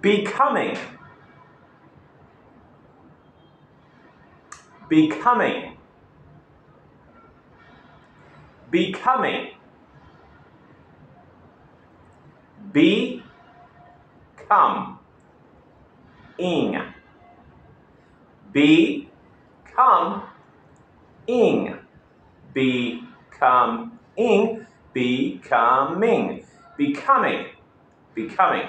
becoming. Becoming. Becoming. Be come ing. Be come ing. Become. Ing. Becoming. Becoming. Becoming.